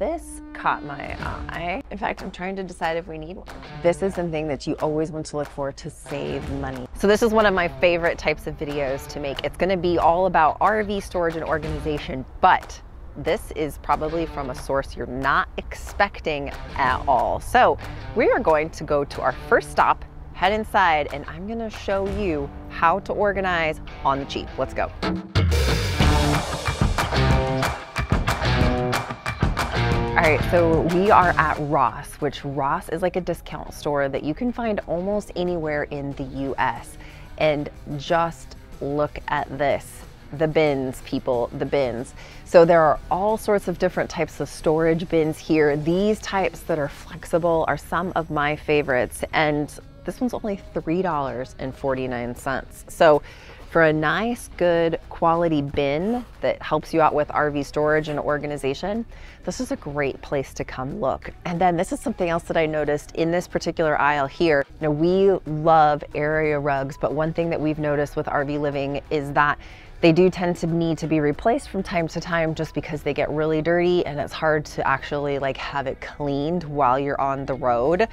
This caught my eye. In fact, I'm trying to decide if we need one. This is something that you always want to look for to save money. So this is one of my favorite types of videos to make. It's gonna be all about RV storage and organization, but this is probably from a source you're not expecting at all. So we are going to go to our first stop, head inside, and I'm gonna show you how to organize on the cheap. Let's go. All right, so we are at Ross, which Ross is like a discount store that you can find almost anywhere in the US. And just look at this the bins, people, the bins. So there are all sorts of different types of storage bins here. These types that are flexible are some of my favorites. And this one's only $3.49. So for a nice, good quality bin that helps you out with RV storage and organization, this is a great place to come look. And then this is something else that I noticed in this particular aisle here. Now we love area rugs, but one thing that we've noticed with RV living is that they do tend to need to be replaced from time to time just because they get really dirty and it's hard to actually like have it cleaned while you're on the road.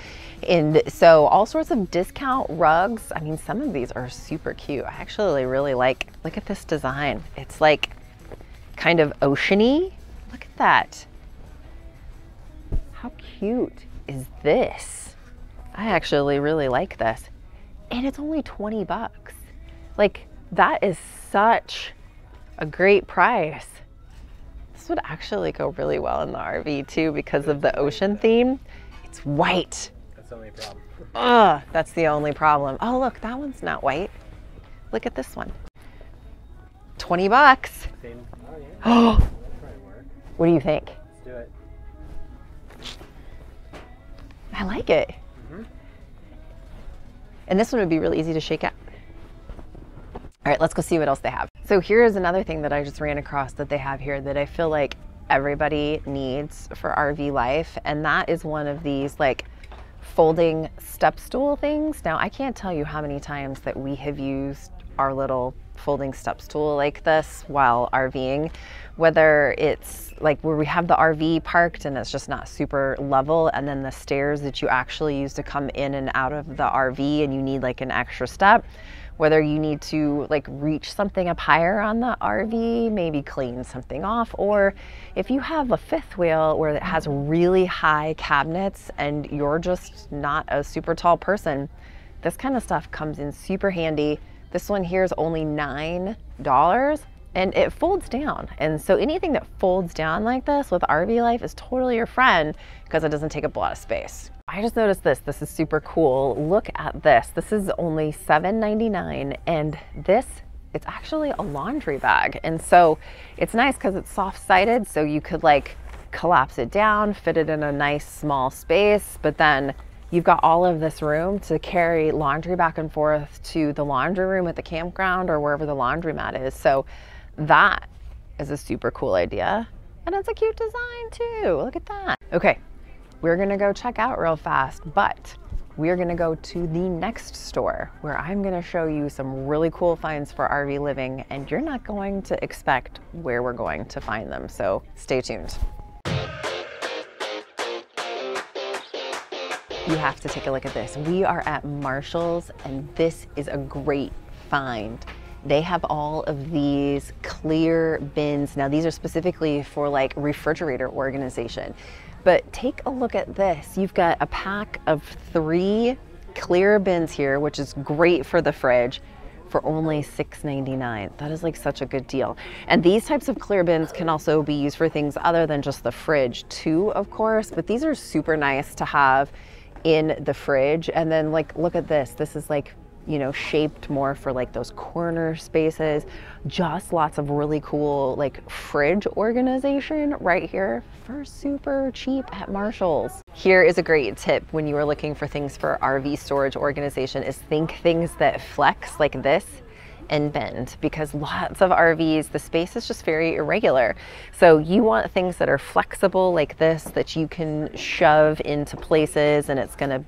And so all sorts of discount rugs, I mean, some of these are super cute. I actually really like, look at this design. It's like kind of oceany. Look at that. How cute is this? I actually really like this. And it's only 20 bucks. Like that is such a great price. This would actually go really well in the RV too because of the ocean theme. It's white. That's the only problem. Ugh, that's the only problem. Oh, look, that one's not white. Look at this one. 20 bucks. Same. Oh, yeah. Oh, That'll probably work. what do you think? Let's do it. I like it. Mhm. And this one would be really easy to shake out. All right, let's go see what else they have. So here is another thing that I just ran across that they have here that I feel like everybody needs for RV life, and that is one of these like folding step stool things. Now, I can't tell you how many times that we have used our little folding step stool like this while RVing, whether it's like where we have the RV parked and it's just not super level, and then the stairs that you actually use to come in and out of the RV and you need like an extra step whether you need to like reach something up higher on the RV, maybe clean something off, or if you have a fifth wheel where it has really high cabinets and you're just not a super tall person, this kind of stuff comes in super handy. This one here is only $9 and it folds down. And so anything that folds down like this with RV life is totally your friend because it doesn't take up a lot of space. I just noticed this. This is super cool. Look at this. This is only $7.99 and this it's actually a laundry bag. And so it's nice because it's soft-sided so you could like collapse it down, fit it in a nice small space, but then you've got all of this room to carry laundry back and forth to the laundry room at the campground or wherever the laundromat is. So that is a super cool idea. And it's a cute design too. Look at that. Okay, we're gonna go check out real fast, but we're gonna go to the next store where I'm gonna show you some really cool finds for RV living and you're not going to expect where we're going to find them. So stay tuned. You have to take a look at this. We are at Marshall's and this is a great find. They have all of these clear bins. Now these are specifically for like refrigerator organization. But take a look at this. You've got a pack of three clear bins here, which is great for the fridge for only $6.99. That is like such a good deal. And these types of clear bins can also be used for things other than just the fridge too, of course, but these are super nice to have in the fridge. And then like, look at this. This is like you know, shaped more for like those corner spaces. Just lots of really cool like fridge organization right here for super cheap at Marshall's. Here is a great tip when you are looking for things for RV storage organization is think things that flex like this and bend because lots of RVs, the space is just very irregular. So you want things that are flexible like this that you can shove into places and it's gonna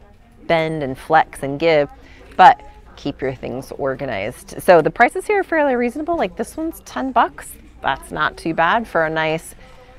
bend and flex and give. But keep your things organized. So the prices here are fairly reasonable. Like this one's 10 bucks. That's not too bad for a nice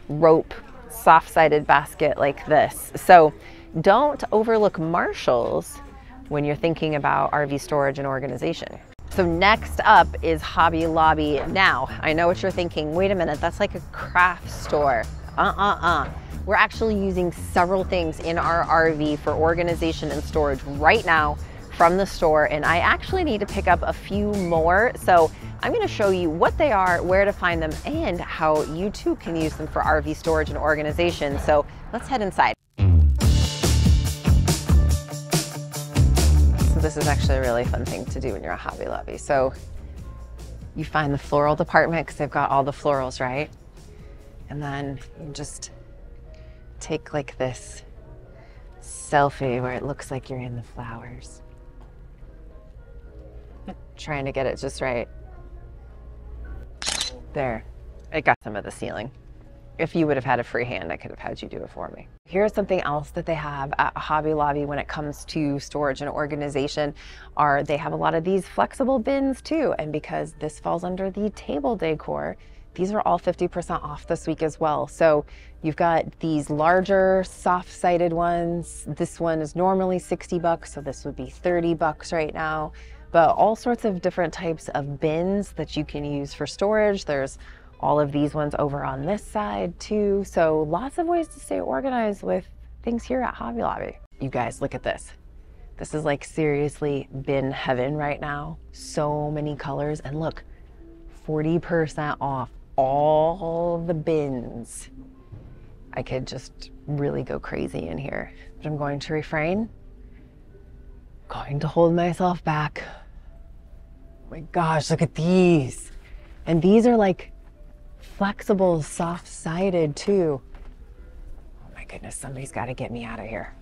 rope soft-sided basket like this. So don't overlook Marshalls when you're thinking about RV storage and organization. So next up is Hobby Lobby. Now, I know what you're thinking. Wait a minute, that's like a craft store. Uh-uh-uh. We're actually using several things in our RV for organization and storage right now from the store. And I actually need to pick up a few more. So I'm gonna show you what they are, where to find them, and how you too can use them for RV storage and organization. So let's head inside. So this is actually a really fun thing to do when you're a Hobby Lobby. So you find the floral department because they've got all the florals, right? And then you just take like this selfie where it looks like you're in the flowers. Trying to get it just right. There, it got some of the ceiling if you would have had a free hand, I could have had you do it for me. Here's something else that they have at Hobby Lobby when it comes to storage and organization are they have a lot of these flexible bins too. And because this falls under the table decor, these are all 50% off this week as well. So you've got these larger soft-sided ones. This one is normally 60 bucks, so this would be 30 bucks right now. But all sorts of different types of bins that you can use for storage. There's all of these ones over on this side too. So lots of ways to stay organized with things here at Hobby Lobby. You guys, look at this. This is like seriously bin heaven right now. So many colors and look, 40% off all the bins. I could just really go crazy in here, but I'm going to refrain. Going to hold myself back. Oh my gosh, look at these. And these are like flexible, soft-sided too. Oh my goodness, somebody's got to get me out of here.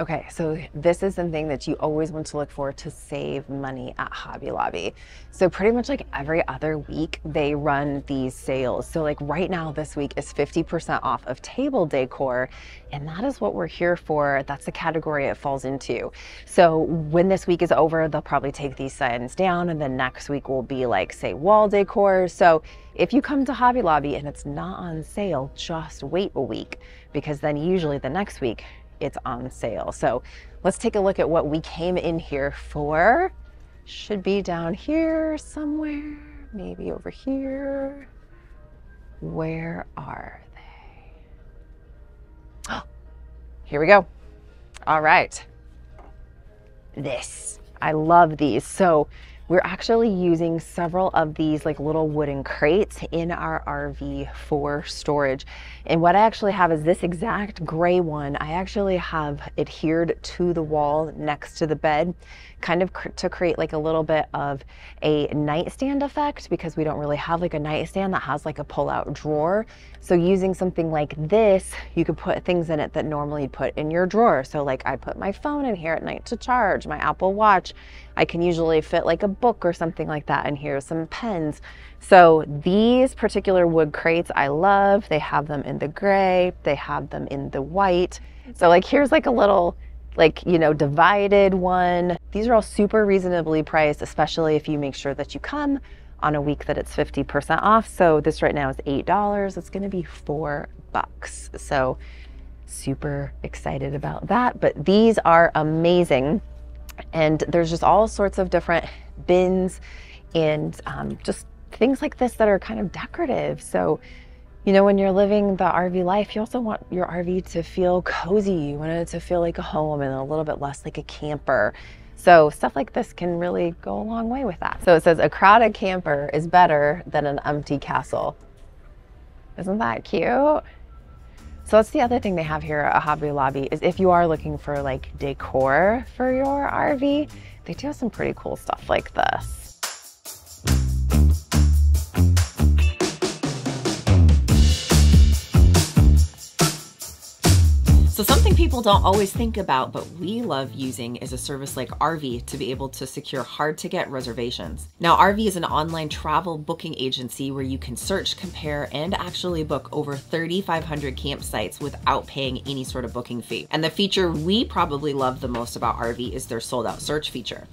Okay, so this is something that you always want to look for to save money at Hobby Lobby. So pretty much like every other week, they run these sales. So like right now, this week is 50% off of table decor, and that is what we're here for. That's the category it falls into. So when this week is over, they'll probably take these signs down, and then next week will be like, say, wall decor. So if you come to Hobby Lobby and it's not on sale, just wait a week because then usually the next week it's on sale. So let's take a look at what we came in here for. Should be down here somewhere, maybe over here. Where are they? Oh, here we go. All right. This, I love these. So we're actually using several of these like little wooden crates in our RV for storage. And what I actually have is this exact gray one. I actually have adhered to the wall next to the bed, kind of cr to create like a little bit of a nightstand effect because we don't really have like a nightstand that has like a pull-out drawer. So using something like this, you could put things in it that normally you'd put in your drawer. So like I put my phone in here at night to charge, my Apple Watch. I can usually fit like a book or something like that in here, some pens. So these particular wood crates I love. They have them in the gray, they have them in the white. So like here's like a little like, you know, divided one. These are all super reasonably priced, especially if you make sure that you come on a week that it's 50% off. So this right now is $8. It's going to be four bucks. So super excited about that. But these are amazing. And there's just all sorts of different bins and um, just things like this that are kind of decorative. So, you know, when you're living the RV life, you also want your RV to feel cozy. You want it to feel like a home and a little bit less like a camper. So stuff like this can really go a long way with that. So it says a crowded camper is better than an empty castle. Isn't that cute? So that's the other thing they have here at Hobby Lobby is if you are looking for like decor for your RV, they do have some pretty cool stuff like this. So, something people don't always think about, but we love using is a service like Arvie to be able to secure hard to get reservations. Now, Arvie is an online travel booking agency where you can search, compare, and actually book over 3,500 campsites without paying any sort of booking fee. And the feature we probably love the most about Arvie is their sold out search feature.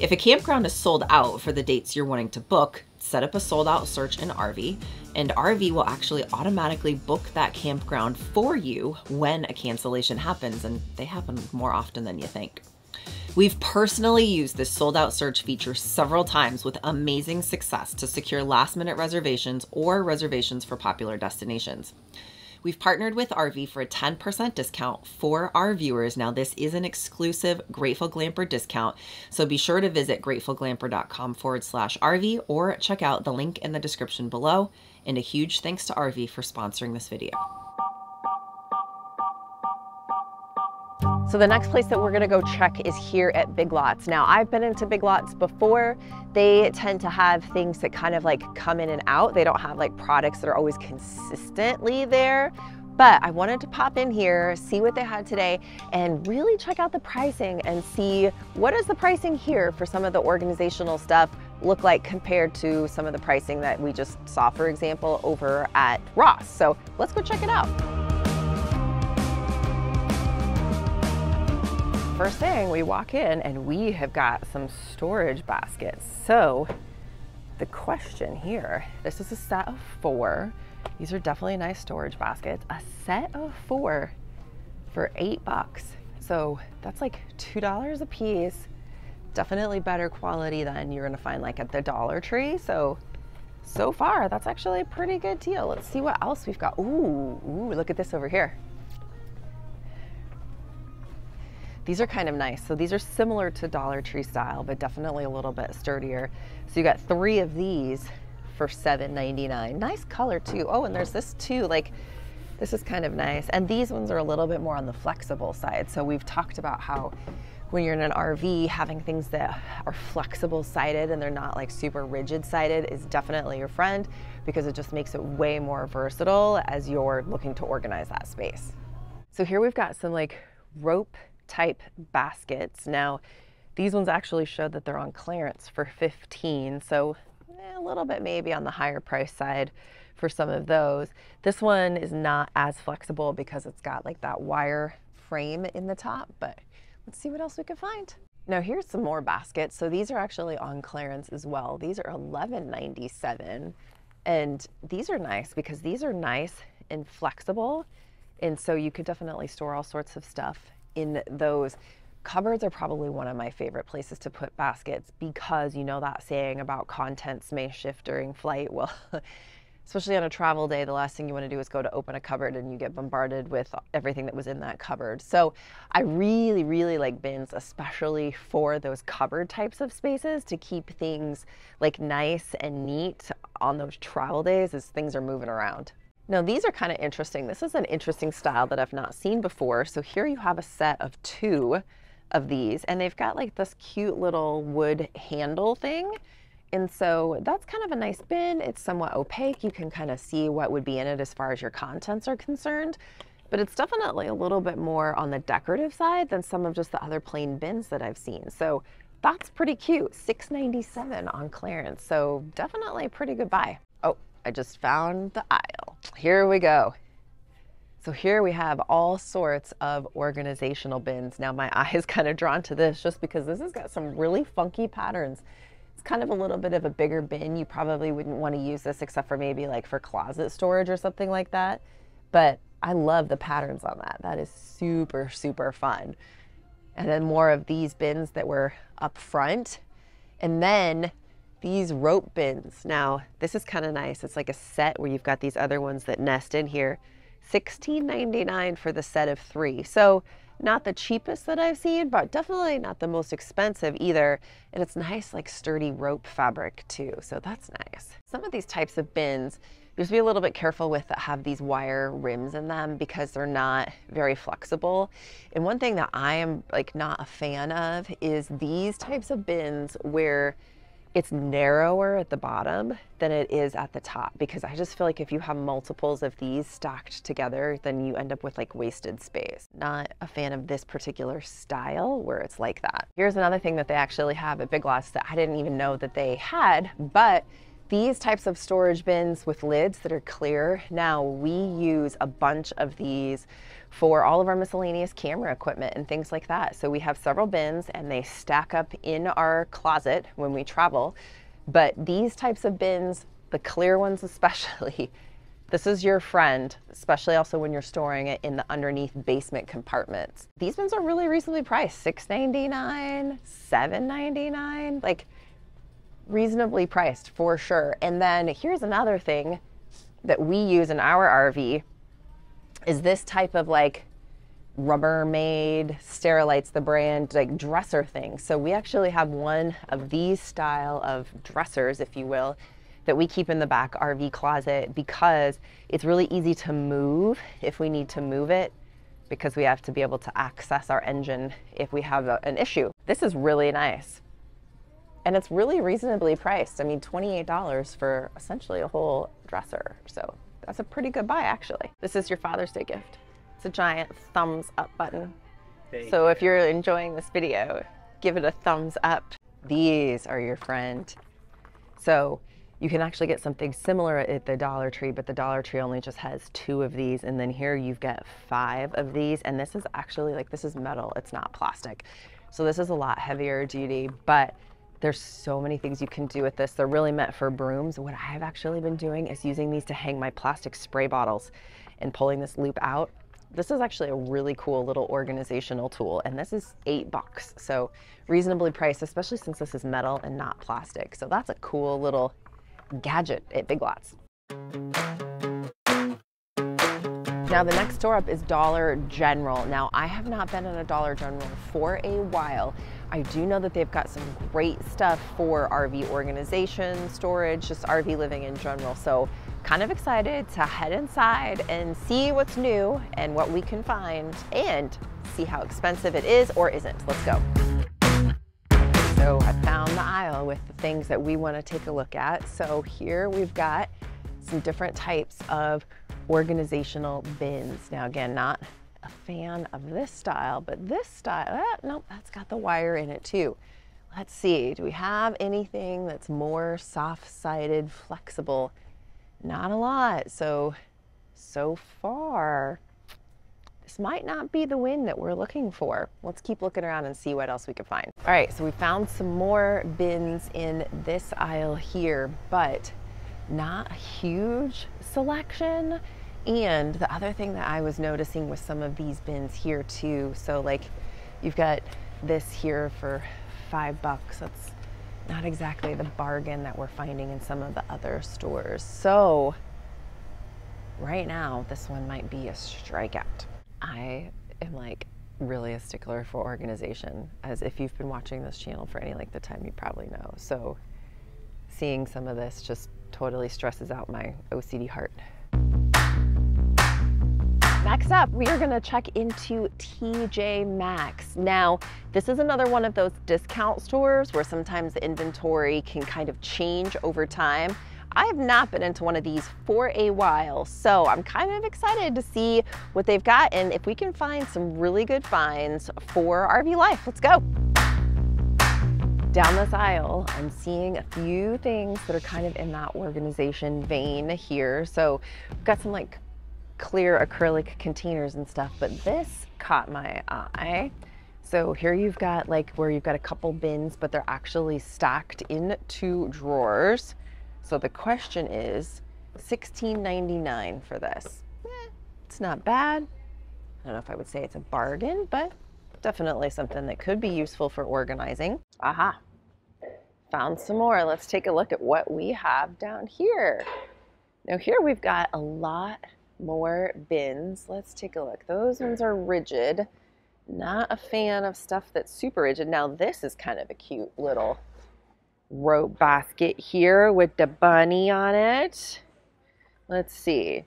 If a campground is sold out for the dates you're wanting to book, set up a sold out search in Arvie, and Arvie will actually automatically book that campground for you when a cancellation happens, and they happen more often than you think. We've personally used this sold out search feature several times with amazing success to secure last minute reservations or reservations for popular destinations. We've partnered with Arvie for a 10% discount for our viewers. Now, this is an exclusive Grateful Glamper discount, so be sure to visit gratefulglamper.com forward slash Arvie or check out the link in the description below. And a huge thanks to Arvie for sponsoring this video. So the next place that we're gonna go check is here at Big Lots. Now I've been into Big Lots before. They tend to have things that kind of like come in and out. They don't have like products that are always consistently there. But I wanted to pop in here, see what they had today, and really check out the pricing and see what is the pricing here for some of the organizational stuff look like compared to some of the pricing that we just saw, for example, over at Ross. So let's go check it out. First thing, we walk in and we have got some storage baskets. So the question here, this is a set of four. These are definitely nice storage baskets. A set of four for eight bucks. So that's like $2 a piece. Definitely better quality than you're gonna find like at the Dollar Tree. So, so far, that's actually a pretty good deal. Let's see what else we've got. Ooh, ooh, look at this over here. These are kind of nice. So these are similar to Dollar Tree style, but definitely a little bit sturdier. So you got three of these for $7.99. Nice color too. Oh, and there's this too, like this is kind of nice. And these ones are a little bit more on the flexible side. So we've talked about how when you're in an RV, having things that are flexible sided and they're not like super rigid sided is definitely your friend because it just makes it way more versatile as you're looking to organize that space. So here we've got some like rope type baskets. Now, these ones actually show that they're on clearance for 15, so eh, a little bit maybe on the higher price side for some of those. This one is not as flexible because it's got like that wire frame in the top, but let's see what else we can find. Now here's some more baskets. So these are actually on clearance as well. These are $11.97 and these are nice because these are nice and flexible. And so you could definitely store all sorts of stuff in those. Cupboards are probably one of my favorite places to put baskets because you know that saying about contents may shift during flight. Well, especially on a travel day, the last thing you want to do is go to open a cupboard and you get bombarded with everything that was in that cupboard. So I really, really like bins, especially for those cupboard types of spaces to keep things like nice and neat on those travel days as things are moving around. Now these are kind of interesting. This is an interesting style that I've not seen before. So here you have a set of two of these and they've got like this cute little wood handle thing. And so that's kind of a nice bin. It's somewhat opaque. You can kind of see what would be in it as far as your contents are concerned. But it's definitely a little bit more on the decorative side than some of just the other plain bins that I've seen. So that's pretty cute. $6.97 on clearance. So definitely a pretty good buy. Oh, I just found the aisle. Here we go. So here we have all sorts of organizational bins. Now my eye is kind of drawn to this just because this has got some really funky patterns. It's kind of a little bit of a bigger bin. You probably wouldn't want to use this except for maybe like for closet storage or something like that. But I love the patterns on that. That is super, super fun. And then more of these bins that were up front. And then these rope bins. Now, this is kind of nice. It's like a set where you've got these other ones that nest in here. $16.99 for the set of three. So not the cheapest that I've seen, but definitely not the most expensive either. And it's nice, like sturdy rope fabric too. So that's nice. Some of these types of bins, you to be a little bit careful with that have these wire rims in them because they're not very flexible. And one thing that I am like not a fan of is these types of bins where it's narrower at the bottom than it is at the top because I just feel like if you have multiples of these stacked together, then you end up with like wasted space. Not a fan of this particular style where it's like that. Here's another thing that they actually have at Big Lots that I didn't even know that they had, but these types of storage bins with lids that are clear, now we use a bunch of these for all of our miscellaneous camera equipment and things like that. So we have several bins and they stack up in our closet when we travel. But these types of bins, the clear ones especially, this is your friend, especially also when you're storing it in the underneath basement compartments. These bins are really reasonably priced, $6.99, $7.99, like reasonably priced for sure. And then here's another thing that we use in our RV is this type of like Rubbermaid, Sterilite's the brand, like dresser thing. So we actually have one of these style of dressers, if you will, that we keep in the back RV closet because it's really easy to move if we need to move it because we have to be able to access our engine if we have a, an issue. This is really nice. And it's really reasonably priced. I mean, $28 for essentially a whole dresser. So that's a pretty good buy, actually. This is your Father's Day gift. It's a giant thumbs up button. Thank So if you're enjoying this video, give it a thumbs up. These are your friend. So you can actually get something similar at the Dollar Tree, but the Dollar Tree only just has two of these. And then here you've got five of these. And this is actually like, this is metal, it's not plastic. So this is a lot heavier duty, but there's so many things you can do with this. They're really meant for brooms. What I've actually been doing is using these to hang my plastic spray bottles and pulling this loop out. This is actually a really cool little organizational tool, and this is eight bucks. So reasonably priced, especially since this is metal and not plastic. So that's a cool little gadget at Big Lots. Now the next store up is Dollar General. Now I have not been in a Dollar General for a while. I do know that they've got some great stuff for RV organization, storage, just RV living in general. So kind of excited to head inside and see what's new and what we can find and see how expensive it is or isn't. Let's go. So I found the aisle with the things that we want to take a look at. So here we've got some different types of organizational bins. Now again, not a fan of this style, but this style, ah, nope, that's got the wire in it too. Let's see, do we have anything that's more soft-sided, flexible? Not a lot, so, so far, this might not be the win that we're looking for. Let's keep looking around and see what else we can find. All right, so we found some more bins in this aisle here, but not a huge selection. And the other thing that I was noticing with some of these bins here too, so like you've got this here for five bucks. That's not exactly the bargain that we're finding in some of the other stores. So right now, this one might be a strikeout. I am like really a stickler for organization, as if you've been watching this channel for any length of time, you probably know. So seeing some of this just totally stresses out my OCD heart. Next up, we are gonna check into TJ Maxx. Now, this is another one of those discount stores where sometimes the inventory can kind of change over time. I have not been into one of these for a while, so I'm kind of excited to see what they've got and if we can find some really good finds for RV life. Let's go. Down this aisle, I'm seeing a few things that are kind of in that organization vein here. So we've got some like clear acrylic containers and stuff, but this caught my eye. So here you've got like where you've got a couple bins, but they're actually stacked in two drawers. So the question is $16.99 for this. Eh, it's not bad. I don't know if I would say it's a bargain, but definitely something that could be useful for organizing. Aha, found some more. Let's take a look at what we have down here. Now here we've got a lot more bins. Let's take a look. Those ones are rigid. Not a fan of stuff that's super rigid. Now this is kind of a cute little rope basket here with the bunny on it. Let's see.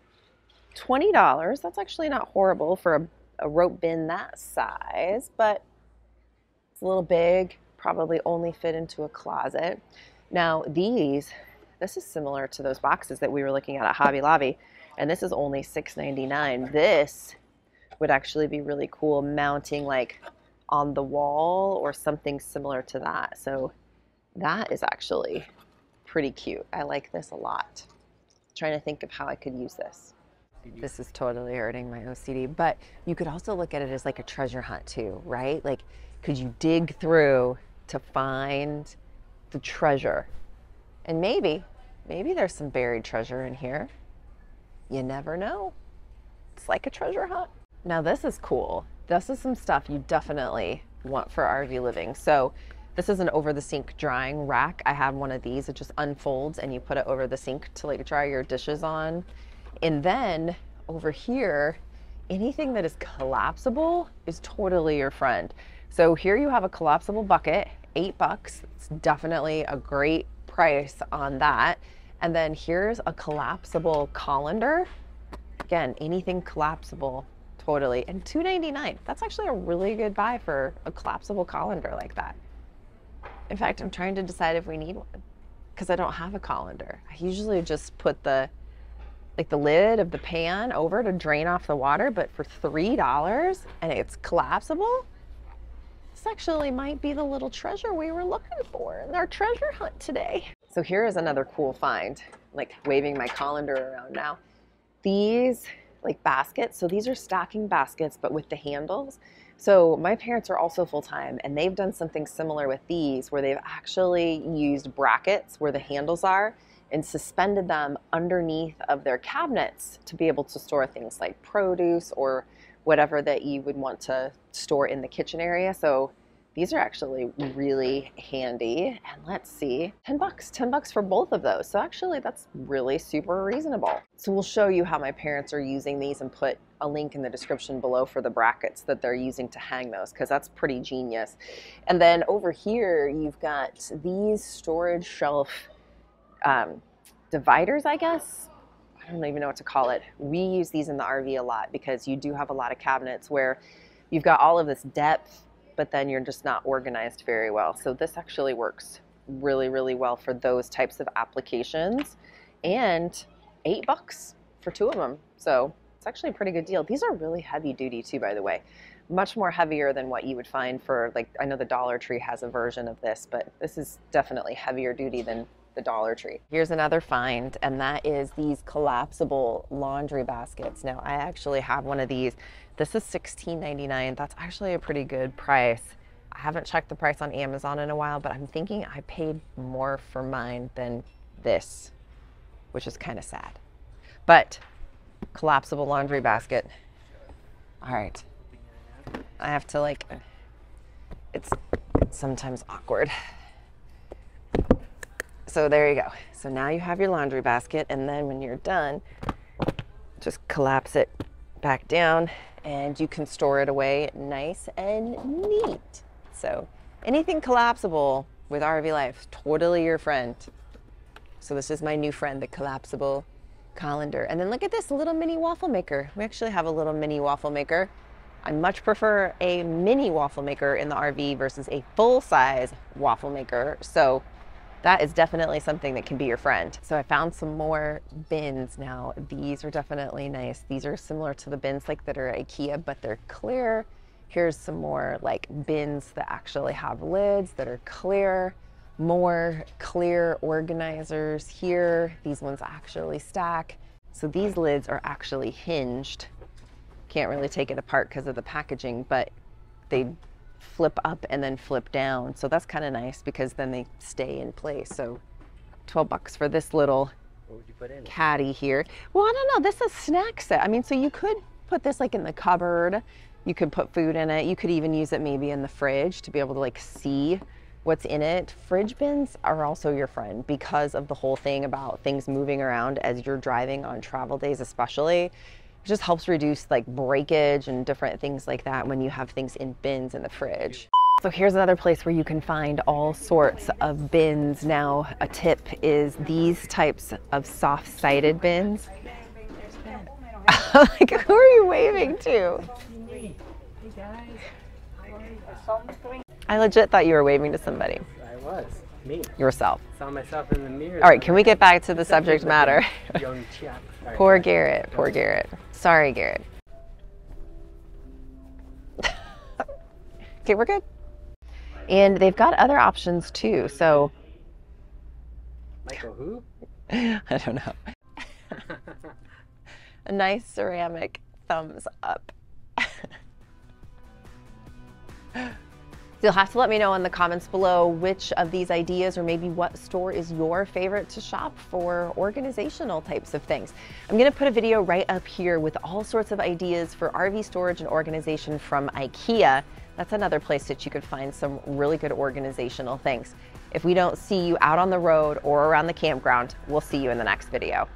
$20. That's actually not horrible for a, a rope bin that size, but it's a little big, probably only fit into a closet. Now these, this is similar to those boxes that we were looking at at Hobby Lobby and this is only $6.99. This would actually be really cool mounting like on the wall or something similar to that. So that is actually pretty cute. I like this a lot. trying to think of how I could use this. This is totally hurting my OCD, but you could also look at it as like a treasure hunt too, right? Like, could you dig through to find the treasure And maybe, maybe there's some buried treasure in here. You never know. It's like a treasure hunt. Now, this is cool. This is some stuff you definitely want for RV living. So, this is an over the sink drying rack. I have one of these. It just unfolds and you put it over the sink to like dry your dishes on. And then over here, anything that is collapsible is totally your friend. So here you have a collapsible bucket, eight bucks. It's definitely a great price on that. And then here's a collapsible colander. Again, anything collapsible, totally. And $2.99. That's actually a really good buy for a collapsible colander like that. In fact, I'm trying to decide if we need one because I don't have a colander. I usually just put the like the lid of the pan over to drain off the water, but for $3 and it's collapsible, this actually might be the little treasure we were looking for in our treasure hunt today. So here is another cool find, like waving my colander around now. These like baskets, so these are stocking baskets, but with the handles. So my parents are also full-time and they've done something similar with these where they've actually used brackets where the handles are and suspended them underneath of their cabinets to be able to store things like produce or whatever that you would want to store in the kitchen area. So these are actually really handy. And let's see, 10 bucks, 10 bucks for both of those. So actually that's really super reasonable. So we'll show you how my parents are using these and put a link in the description below for the brackets that they're using to hang those because that's pretty genius. And then over here, you've got these storage shelf um, dividers, I guess. I don't even know what to call it. We use these in the RV a lot because you do have a lot of cabinets where you've got all of this depth, but then you're just not organized very well. So this actually works really, really well for those types of applications. And eight bucks for two of them. So it's actually a pretty good deal. These are really heavy duty too, by the way. Much more heavier than what you would find for like, I know the Dollar Tree has a version of this, but this is definitely heavier duty than the Dollar Tree. Here's another find, and that is these collapsible laundry baskets. Now, I actually have one of these. This is $16.99. That's actually a pretty good price. I haven't checked the price on Amazon in a while, but I'm thinking I paid more for mine than this, which is kind of sad. But collapsible laundry basket. All right. I have to like, it's sometimes awkward. So there you go. So now you have your laundry basket, and then when you're done, just collapse it back down and you can store it away nice and neat. So anything collapsible with RV Life, totally your friend. So this is my new friend, the collapsible colander. And then look at this little mini waffle maker. We actually have a little mini waffle maker. I much prefer a mini waffle maker in the RV versus a full size waffle maker. So that is definitely something that can be your friend. So I found some more bins now. These are definitely nice. These are similar to the bins like that are IKEA, but they're clear. Here's some more like bins that actually have lids that are clear. More clear organizers here. These ones actually stack. So these lids are actually hinged. Can't really take it apart because of the packaging, but they flip up and then flip down. So that's kind of nice because then they stay in place. So 12 bucks for this little What would you put in? caddy here. Well, I don't know. This is snack set. I mean, so you could put this like in the cupboard. You could put food in it. You could even use it maybe in the fridge to be able to like see what's in it. Fridge bins are also your friend because of the whole thing about things moving around as you're driving on travel days, especially. It just helps reduce like breakage and different things like that when you have things in bins in the fridge. So here's another place where you can find all sorts of bins. Now, a tip is these types of soft-sided bins. like, who are you waving to? I legit thought you were waving to somebody. I was. Me. Yourself. Saw myself in the mirror. All right, can we get back to the subject matter? Young chap. Right, Poor. Garrett, poor Garrett. Sorry, Garrett. okay, we're good. And they've got other options too. So Michael, who? I don't know. A nice ceramic thumbs up. You'll have to let me know in the comments below which of these ideas or maybe what store is your favorite to shop for organizational types of things. I'm gonna put a video right up here with all sorts of ideas for RV storage and organization from IKEA. That's another place that you could find some really good organizational things. If we don't see you out on the road or around the campground, we'll see you in the next video.